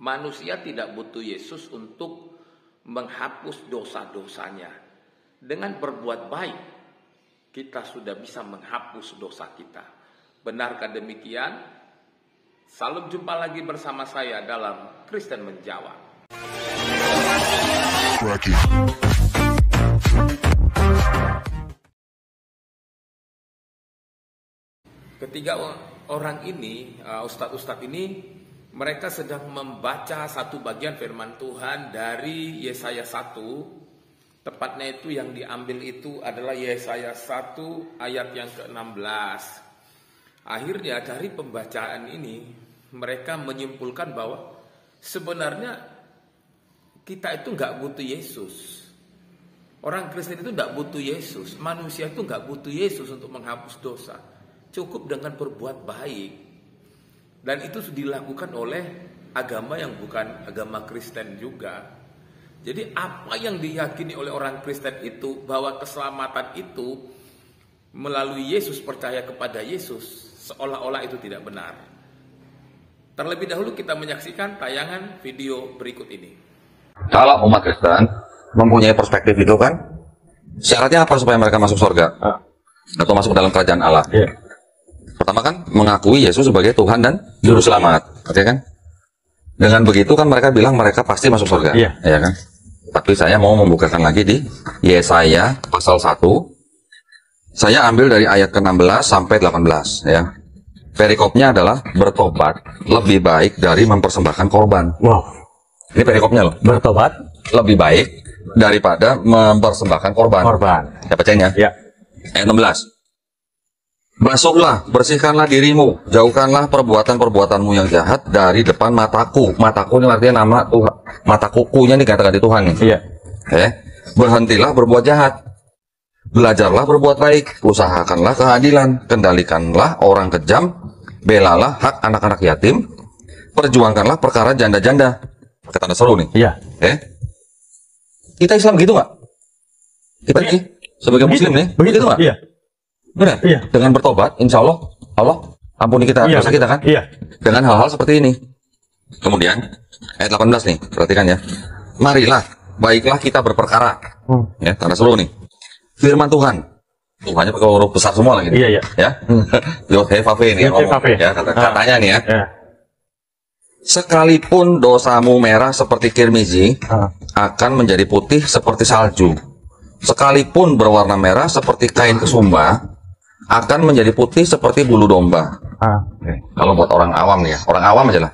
Manusia tidak butuh Yesus untuk menghapus dosa-dosanya. Dengan berbuat baik, kita sudah bisa menghapus dosa kita. Benarkah demikian? Salam jumpa lagi bersama saya dalam Kristen Menjawab. Ketiga orang ini, uh, ustadz-ustadz ini, mereka sedang membaca satu bagian firman Tuhan dari Yesaya 1. Tepatnya itu yang diambil itu adalah Yesaya 1 ayat yang ke-16. Akhirnya dari pembacaan ini mereka menyimpulkan bahwa sebenarnya kita itu nggak butuh Yesus. Orang Kristen itu nggak butuh Yesus. Manusia itu nggak butuh Yesus untuk menghapus dosa cukup dengan berbuat baik. Dan itu dilakukan oleh agama yang bukan agama Kristen juga. Jadi apa yang diyakini oleh orang Kristen itu bahwa keselamatan itu melalui Yesus percaya kepada Yesus seolah-olah itu tidak benar. Terlebih dahulu kita menyaksikan tayangan video berikut ini. Kalau umat Kristen mempunyai perspektif itu kan, syaratnya apa supaya mereka masuk surga? Ah. Atau masuk dalam kerajaan Allah? Yeah. Pertama kan mengakui Yesus sebagai Tuhan dan Juru Selamat, oke kan? Dengan begitu kan mereka bilang mereka pasti masuk surga, iya. ya kan? Tapi saya mau membukakan lagi di Yesaya pasal 1. Saya ambil dari ayat ke-16 sampai 18 ya. Perikopnya adalah bertobat lebih baik dari mempersembahkan korban. Wow. Ini perikopnya loh. Bertobat lebih baik daripada mempersembahkan korban. Korban. Ya bacanya. Ya. Ayat 16. Basuhlah, bersihkanlah dirimu, jauhkanlah perbuatan-perbuatanmu yang jahat dari depan mataku. Mataku ini artinya nama Tuhan. Mata kukunya ini kata-kata Tuhan nih. Iya. Eh, berhentilah berbuat jahat. Belajarlah berbuat baik, usahakanlah keadilan, kendalikanlah orang kejam, belalah hak anak-anak yatim, perjuangkanlah perkara janda-janda. Kata seru nih. Iya. Eh, kita Islam gitu nggak? Kita ini sebagai Muslim nih, begitu nggak? Iya. Benar? Iya. Dengan bertobat, insya Allah, Allah ampuni kita iya, dosa kita kan? Iya. Dengan hal-hal seperti ini. Kemudian, ayat 18 nih, perhatikan ya. Marilah, baiklah kita berperkara. Hmm. Ya, tanda seru nih. Firman Tuhan. Tuhannya pakai huruf besar semua lagi. Iya, iya. Ya. Fafe ini ya ngomong. Ya, kata katanya nih ya. ya. Sekalipun dosamu merah seperti kirmizi, ah. akan menjadi putih seperti salju. Sekalipun berwarna merah seperti kain kesumba, akan menjadi putih seperti bulu domba. Ah. Oke. Kalau buat orang awam nih ya, orang awam aja lah.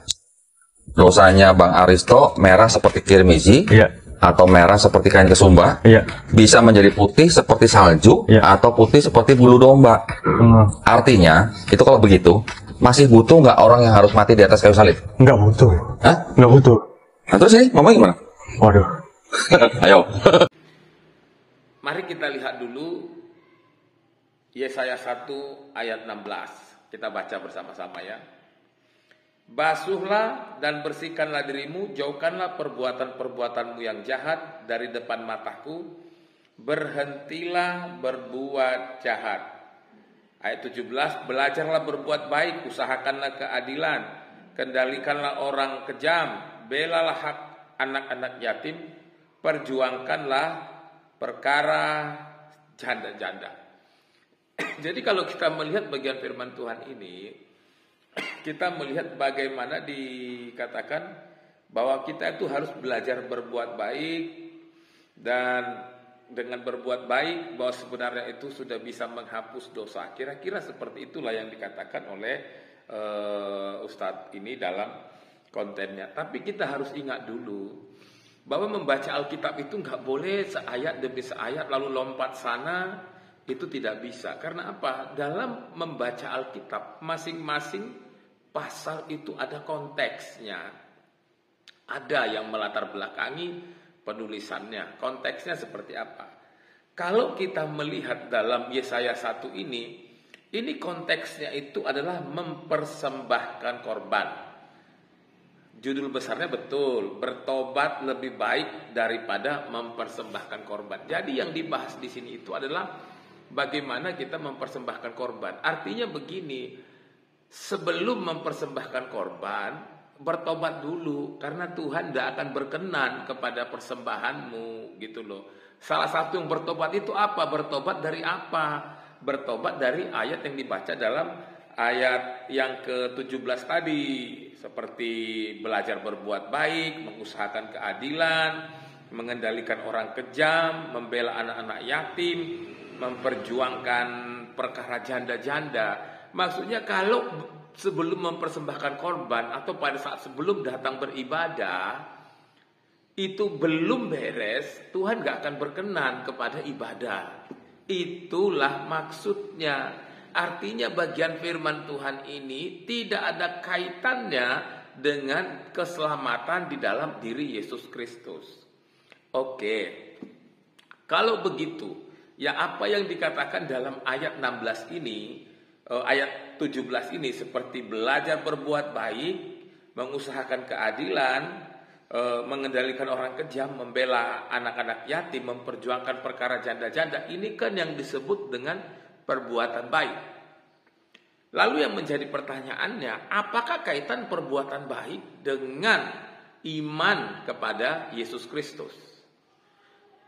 Dosanya Bang Aristo merah seperti kirmizi, iya. atau merah seperti kain kesumba, iya. bisa menjadi putih seperti salju, iya. atau putih seperti bulu domba. Hmm. Artinya, itu kalau begitu, masih butuh nggak orang yang harus mati di atas kayu salib? Nggak butuh. Hah? Nggak butuh. Nah, terus ini, ngomong gimana? Waduh. Ayo. Mari kita lihat dulu Yesaya 1 ayat 16. Kita baca bersama-sama ya. Basuhlah dan bersihkanlah dirimu, jauhkanlah perbuatan-perbuatanmu yang jahat dari depan mataku, berhentilah berbuat jahat. Ayat 17, belajarlah berbuat baik, usahakanlah keadilan, kendalikanlah orang kejam, belalah hak anak-anak yatim, perjuangkanlah perkara janda-janda. Jadi kalau kita melihat bagian firman Tuhan ini, kita melihat bagaimana dikatakan bahwa kita itu harus belajar berbuat baik dan dengan berbuat baik bahwa sebenarnya itu sudah bisa menghapus dosa. Kira-kira seperti itulah yang dikatakan oleh uh, Ustadz ini dalam kontennya. Tapi kita harus ingat dulu bahwa membaca Alkitab itu nggak boleh seayat demi seayat lalu lompat sana itu tidak bisa. Karena apa? Dalam membaca Alkitab, masing-masing pasal itu ada konteksnya. Ada yang melatar belakangi penulisannya. Konteksnya seperti apa? Kalau kita melihat dalam Yesaya 1 ini, ini konteksnya itu adalah mempersembahkan korban. Judul besarnya betul, bertobat lebih baik daripada mempersembahkan korban. Jadi yang dibahas di sini itu adalah bagaimana kita mempersembahkan korban. Artinya begini, sebelum mempersembahkan korban, bertobat dulu karena Tuhan tidak akan berkenan kepada persembahanmu gitu loh. Salah satu yang bertobat itu apa? Bertobat dari apa? Bertobat dari ayat yang dibaca dalam ayat yang ke-17 tadi seperti belajar berbuat baik, mengusahakan keadilan, mengendalikan orang kejam, membela anak-anak yatim, memperjuangkan perkara janda-janda. Maksudnya kalau sebelum mempersembahkan korban atau pada saat sebelum datang beribadah itu belum beres, Tuhan gak akan berkenan kepada ibadah. Itulah maksudnya. Artinya bagian firman Tuhan ini tidak ada kaitannya dengan keselamatan di dalam diri Yesus Kristus. Oke. Kalau begitu, ya apa yang dikatakan dalam ayat 16 ini, eh, ayat 17 ini seperti belajar berbuat baik, mengusahakan keadilan, eh, mengendalikan orang kejam, membela anak-anak yatim, memperjuangkan perkara janda-janda, ini kan yang disebut dengan perbuatan baik. Lalu yang menjadi pertanyaannya, apakah kaitan perbuatan baik dengan iman kepada Yesus Kristus?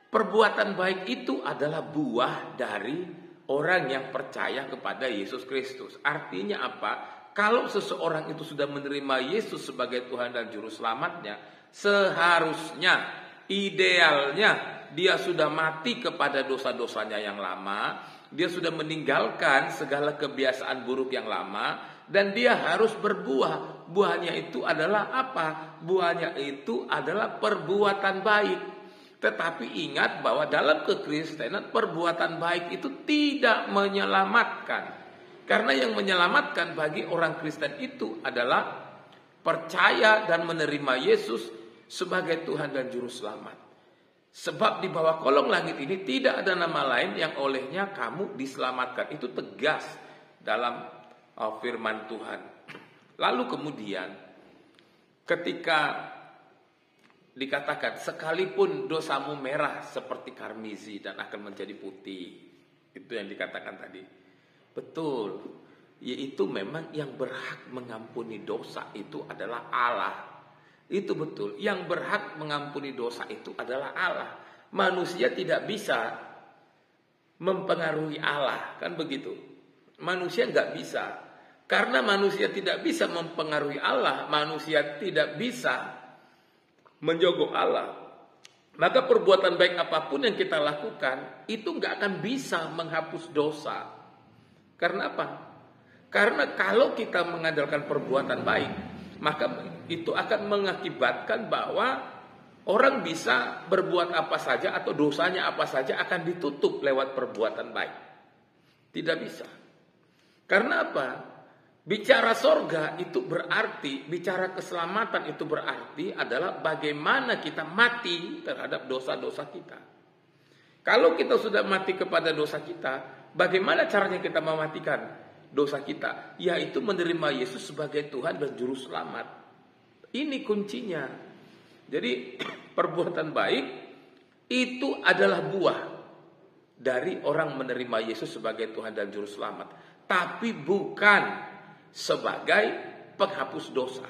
Perbuatan baik itu adalah buah dari orang yang percaya kepada Yesus Kristus. Artinya apa? Kalau seseorang itu sudah menerima Yesus sebagai Tuhan dan Juru Selamatnya, seharusnya, idealnya, dia sudah mati kepada dosa-dosanya yang lama, dia sudah meninggalkan segala kebiasaan buruk yang lama dan dia harus berbuah. Buahnya itu adalah apa? Buahnya itu adalah perbuatan baik. Tetapi ingat bahwa dalam kekristenan perbuatan baik itu tidak menyelamatkan. Karena yang menyelamatkan bagi orang Kristen itu adalah percaya dan menerima Yesus sebagai Tuhan dan Juru Selamat. Sebab di bawah kolong langit ini tidak ada nama lain yang olehnya kamu diselamatkan. Itu tegas dalam uh, firman Tuhan. Lalu kemudian ketika dikatakan sekalipun dosamu merah seperti karmizi dan akan menjadi putih. Itu yang dikatakan tadi. Betul. Yaitu memang yang berhak mengampuni dosa itu adalah Allah itu betul. Yang berhak mengampuni dosa itu adalah Allah. Manusia tidak bisa mempengaruhi Allah, kan begitu. Manusia nggak bisa. Karena manusia tidak bisa mempengaruhi Allah, manusia tidak bisa menjogok Allah. Maka perbuatan baik apa pun yang kita lakukan itu nggak akan bisa menghapus dosa. Karena apa? Karena kalau kita mengandalkan perbuatan baik, maka itu akan mengakibatkan bahwa orang bisa berbuat apa saja atau dosanya apa saja akan ditutup lewat perbuatan baik. Tidak bisa. Karena apa? Bicara sorga itu berarti, bicara keselamatan itu berarti adalah bagaimana kita mati terhadap dosa-dosa kita. Kalau kita sudah mati kepada dosa kita, bagaimana caranya kita mematikan? dosa kita, yaitu menerima Yesus sebagai Tuhan dan Juru Selamat. Ini kuncinya. Jadi perbuatan baik itu adalah buah dari orang menerima Yesus sebagai Tuhan dan Juru Selamat. Tapi bukan sebagai penghapus dosa.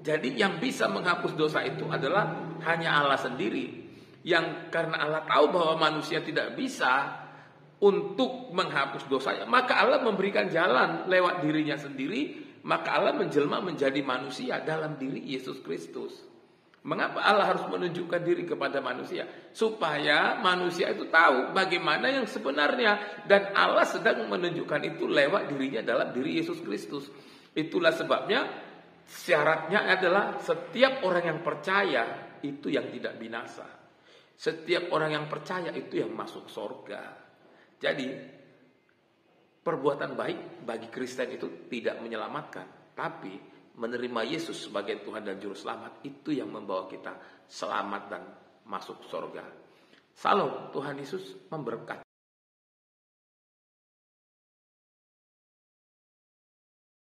Jadi yang bisa menghapus dosa itu adalah hanya Allah sendiri. Yang karena Allah tahu bahwa manusia tidak bisa, untuk menghapus dosanya, maka Allah memberikan jalan lewat dirinya sendiri, maka Allah menjelma menjadi manusia dalam diri Yesus Kristus. Mengapa Allah harus menunjukkan diri kepada manusia? Supaya manusia itu tahu bagaimana yang sebenarnya dan Allah sedang menunjukkan itu lewat dirinya dalam diri Yesus Kristus. Itulah sebabnya syaratnya adalah setiap orang yang percaya itu yang tidak binasa. Setiap orang yang percaya itu yang masuk sorga. Jadi perbuatan baik bagi Kristen itu tidak menyelamatkan, tapi menerima Yesus sebagai Tuhan dan Juru Selamat itu yang membawa kita selamat dan masuk surga. Salam Tuhan Yesus memberkati.